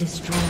Destroyed.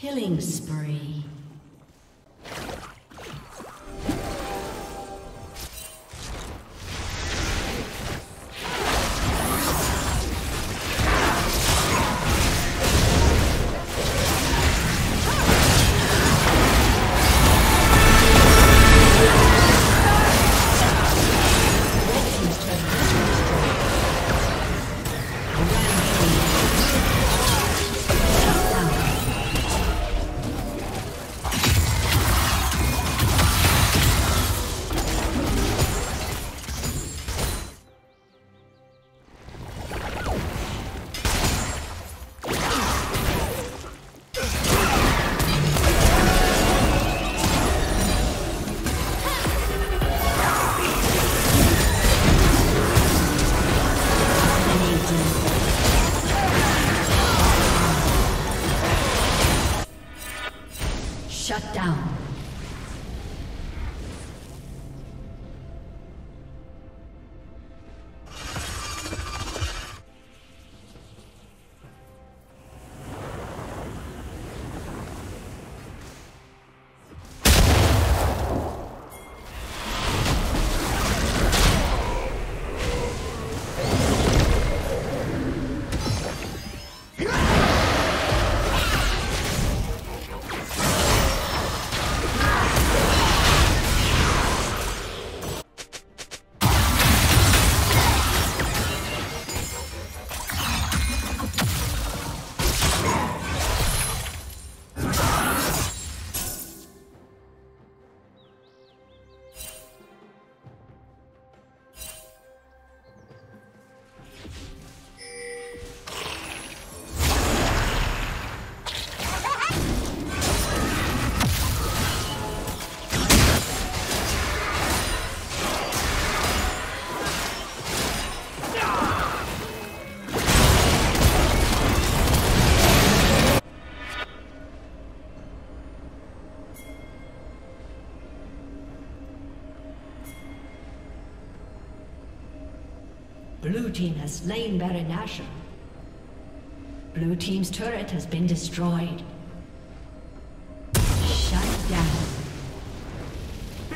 Killing spree. Blue team has slain Baron Nashor. Blue team's turret has been destroyed. Shut down.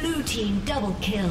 Blue team double kill.